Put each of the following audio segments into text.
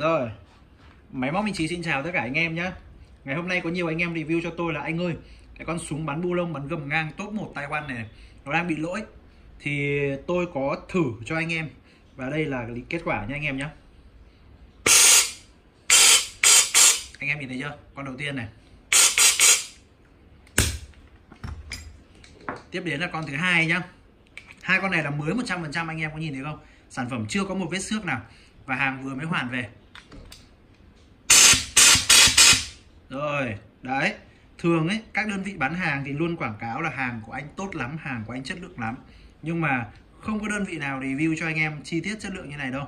Rồi. Máy móc Minh Trí xin chào tất cả anh em nhé Ngày hôm nay có nhiều anh em review cho tôi là anh ơi, Cái con súng bắn bu lông bắn gầm ngang top 1 Taiwan này Nó đang bị lỗi. Thì tôi có thử cho anh em. Và đây là kết quả nha anh em nhé Anh em nhìn thấy chưa? Con đầu tiên này. Tiếp đến là con thứ hai nhá. Hai con này là mới 100% anh em có nhìn thấy không? Sản phẩm chưa có một vết xước nào. Và hàng vừa mới hoàn về. Rồi đấy. Thường ấy các đơn vị bán hàng thì luôn quảng cáo là hàng của anh tốt lắm hàng của anh chất lượng lắm. Nhưng mà không có đơn vị nào review cho anh em chi tiết chất lượng như này đâu.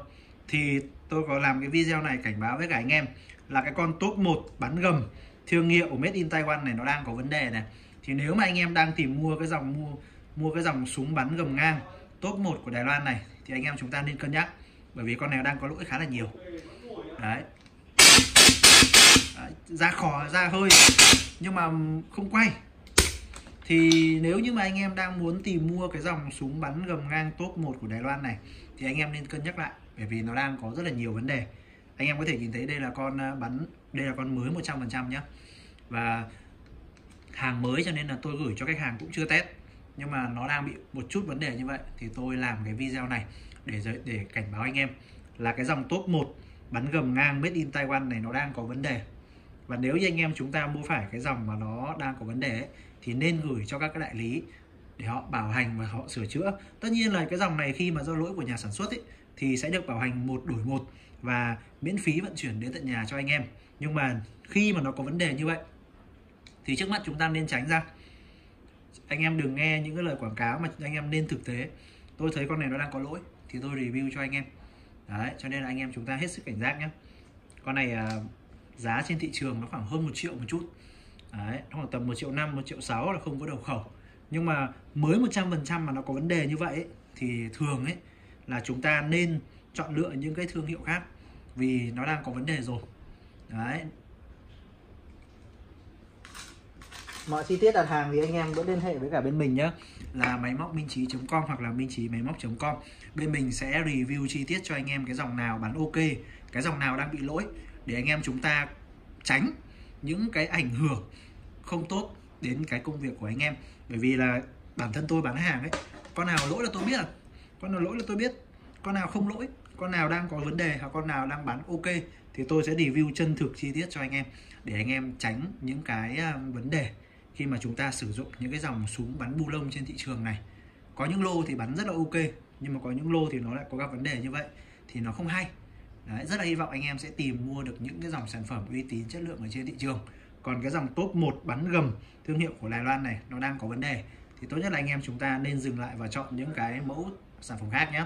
Thì tôi có làm cái video này cảnh báo với cả anh em là cái con top 1 bắn gầm thương hiệu made in Taiwan này nó đang có vấn đề này. Thì nếu mà anh em đang tìm mua cái dòng mua mua cái dòng súng bắn gầm ngang top 1 của Đài Loan này thì anh em chúng ta nên cân nhắc. Bởi vì con này đang có lỗi khá là nhiều. Đấy, đấy, ra khò, ra hơi, nhưng mà không quay. Thì nếu như mà anh em đang muốn tìm mua cái dòng súng bắn gầm ngang top 1 của Đài Loan này, thì anh em nên cân nhắc lại, bởi vì nó đang có rất là nhiều vấn đề. Anh em có thể nhìn thấy đây là con à, bắn, đây là con mới 100% nhé và hàng mới cho nên là tôi gửi cho khách hàng cũng chưa test, nhưng mà nó đang bị một chút vấn đề như vậy, thì tôi làm cái video này để để cảnh báo anh em là cái dòng top 1 bắn gầm ngang made in Taiwan này nó đang có vấn đề. Và nếu như anh em chúng ta mua phải cái dòng mà nó đang có vấn đề ấy, thì nên gửi cho các cái đại lý để họ bảo hành và họ sửa chữa. Tất nhiên là cái dòng này khi mà do lỗi của nhà sản xuất ấy, thì sẽ được bảo hành một đổi một và miễn phí vận chuyển đến tận nhà cho anh em. Nhưng mà khi mà nó có vấn đề như vậy thì trước mắt chúng ta nên tránh ra. Anh em đừng nghe những cái lời quảng cáo mà anh em nên thực tế. Tôi thấy con này nó đang có lỗi thì tôi review cho anh em đấy cho nên là anh em chúng ta hết sức cảnh giác nhé con này à, giá trên thị trường nó khoảng hơn một triệu một chút. Đấy nó khoảng tầm một triệu năm một triệu sáu là không có đầu khẩu. Nhưng mà mới 100% mà nó có vấn đề như vậy ấy, thì thường ấy là chúng ta nên chọn lựa những cái thương hiệu khác vì nó đang có vấn đề rồi. Đấy mọi chi tiết đặt hàng thì anh em vẫn liên hệ với cả bên mình nhé là máy móc minh trí.com hoặc là minh trí máy móc.com bên mình sẽ review chi tiết cho anh em cái dòng nào bán ok, cái dòng nào đang bị lỗi, để anh em chúng ta tránh những cái ảnh hưởng không tốt đến cái công việc của anh em. Bởi vì là bản thân tôi bán hàng ấy, con nào lỗi là tôi biết à. Con nào lỗi là tôi biết. Con nào không lỗi, con nào đang có vấn đề hoặc con nào đang bán ok thì tôi sẽ review chân thực chi tiết cho anh em, để anh em tránh những cái à, vấn đề khi mà chúng ta sử dụng những cái dòng súng bắn bu lông trên thị trường này. Có những lô thì bắn rất là ok nhưng mà có những lô thì nó lại có các vấn đề như vậy thì nó không hay. Đấy, rất là hy vọng anh em sẽ tìm mua được những cái dòng sản phẩm uy tín chất lượng ở trên thị trường. Còn cái dòng top 1 bắn gầm thương hiệu của Đài Loan này nó đang có vấn đề. Thì tốt nhất là anh em chúng ta nên dừng lại và chọn những cái mẫu sản phẩm khác nhé.